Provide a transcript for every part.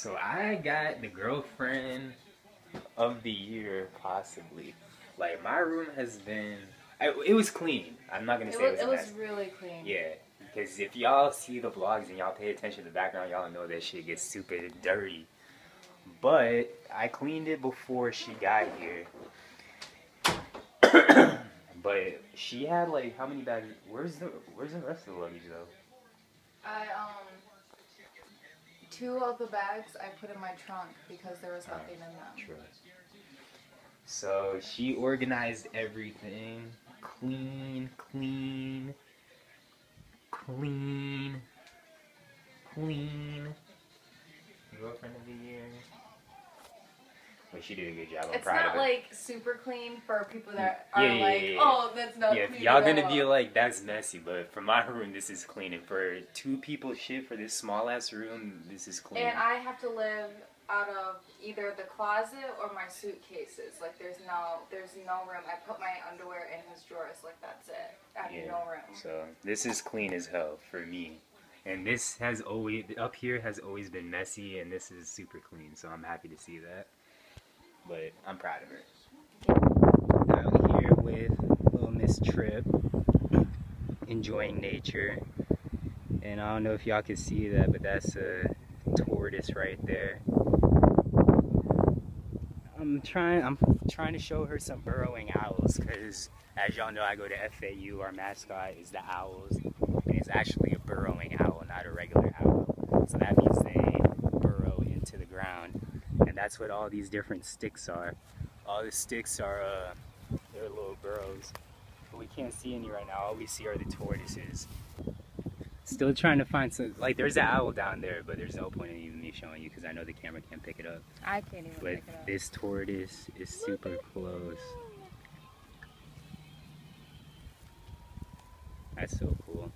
So I got the girlfriend of the year, possibly. Like my room has been, I, it was clean. I'm not gonna It say was, it was, it was really clean. Yeah, because if y'all see the vlogs and y'all pay attention to the background, y'all know that shit gets super dirty. But I cleaned it before she got here. but she had like how many bags? Where's the Where's the rest of the luggage though? I um two of the bags I put in my trunk because there was nothing in them. True. So she organized everything. Clean, clean, clean, clean. Girlfriend of the year. She did a good job. I'm It's proud not of her. like super clean for people that Yeah, are yeah, like, yeah, yeah. oh, that's not yeah, clean. y'all gonna all." be like, that's messy, but for my room, this is clean. And for two people shit, for this small ass room, this is clean. And I have to live out of either the closet or my suitcases. Like there's no there's no room. I put my underwear in his drawers. Like that's it. I have Yeah. no room. So this is clean as hell for me. And this has always up here has always been messy and this is super clean, so I'm happy to see that. But I'm proud of her. Out here with little Miss Trip enjoying nature. And I don't know if y'all can see that, but that's a tortoise right there. I'm trying I'm trying to show her some burrowing owls because as y'all know I go to FAU our mascot is the owls and it's actually a burrowing owl not a regular owl so that means they burrow into the ground and that's what all these different sticks are. All the sticks are uh they're little burrows. But we can't see any right now. All we see are the tortoises. Still trying to find some like there's an owl down there but there's no point in even me showing you because I know the camera can't pick it up. I can't even but this tortoise is super close. That's so cool.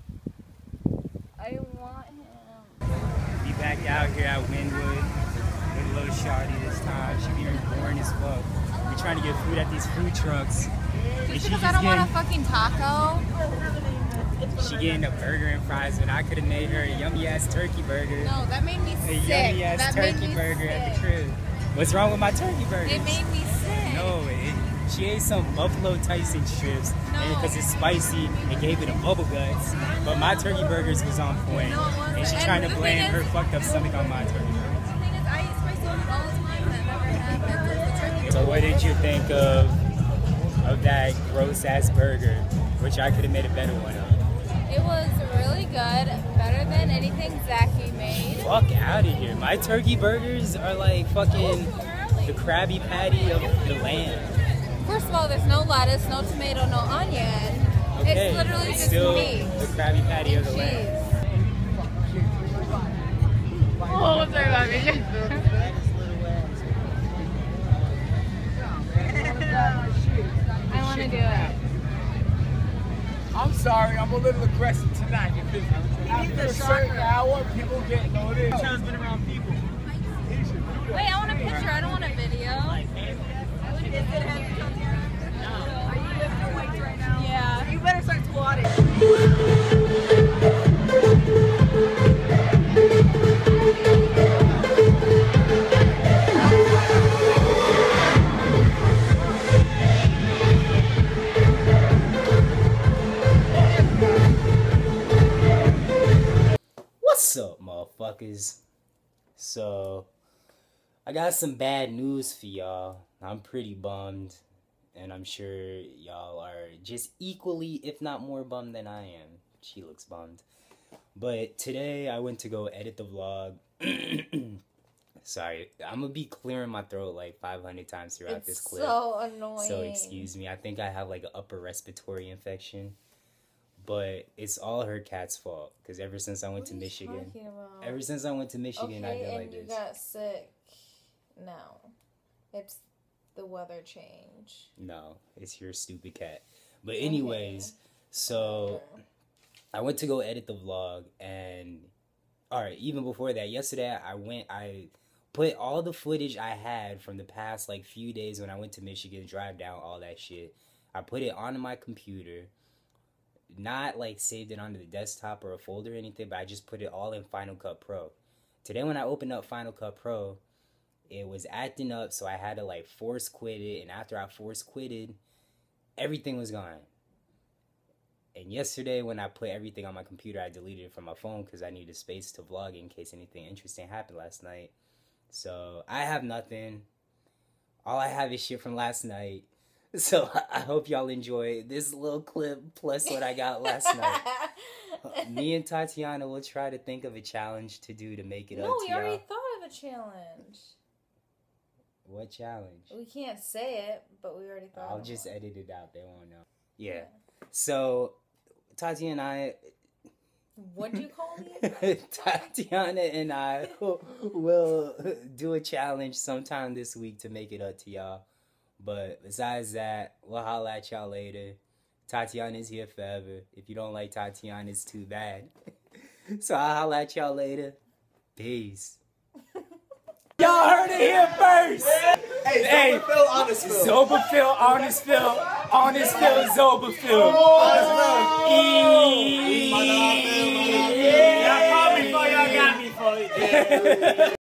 I want him. Be back out here at Wynwood. with a little shawty this time. She be boring as fuck. We're trying to get food at these food trucks. And Just she because just I don't want a fucking taco. she getting a burger and fries, and I could have made her a yummy ass turkey burger. No, that made me sick. A yummy ass that turkey burger at the sick. crib. What's wrong with my turkey burger? It made me sick. No, it, she ate some Buffalo Tyson strips, and No. because it's spicy, and gave it a bubble guts. But my turkey burgers was on point, No, and she And trying to blame her fucked up stomach on my turkey burgers. So what did you think of of that gross ass burger, which I could have made a better one of? It was really good, better than anything Zachy made. Fuck out of here! My turkey burgers are like fucking the Krabby Patty of the land. First of all, there's no lettuce, no tomato, no onion. Okay, it's literally it's just still meat the Krabby Patty of and the land. Oh, sorry about me. I want to do it. I'm sorry, I'm a little aggressive tonight because after a certain hour, people get noticed. Child's been around people. Motherfuckers? So, I got some bad news for y'all. I'm pretty bummed, and I'm sure y'all are just equally, if not more bummed than I am. She looks bummed. But today I went to go edit the vlog. Sorry, I'm gonna be clearing my throat like 500 times throughout this clip. so annoying. So excuse me. I think I have like an upper respiratory infection. But it's all her cat's fault. Because ever since I went What to Michigan, ever since I went to Michigan, I okay, get and like you this. got sick. No, it's the weather change. No, it's your stupid cat. But anyways, so I went to go edit the vlog, and all right, even before that, yesterday I went. I put all the footage I had from the past like few days when I went to Michigan, drive down, all that shit. I put it onto my computer. Not like saved it onto the desktop or a folder or anything, but I just put it all in Final Cut Pro. today when I opened up Final Cut Pro, it was acting up, so I had to like force quit it. And after I force quitted, everything was gone. And yesterday, when I put everything on my computer, I deleted it from my phone because I needed space to vlog in case anything interesting happened last night. So I have nothing. All I have is shit from last night. So I hope y'all enjoy this little clip plus what I got last night. Me and Tatiana will try to think of a challenge to do to make it no, up we already thought of a challenge. What challenge? We can't say it, but we already thought. I'll just one. edit it out. They won't know. Yeah. So Tati and I, What'd you call me? Tatiana and I will do a challenge sometime this week to make it up to y'all. But besides that, we'll holla at y'all later. Tatiana's here forever. If you don't like Tatiana, it's too bad. so I'll holla at y'all later. Peace. y'all heard it here first. Hey, Hey, Phil, honest Phil. Zobafil, honest Phil, honest Phil, Zobafil. Honest Phil. E- Y'all caught me for y'all got me for it.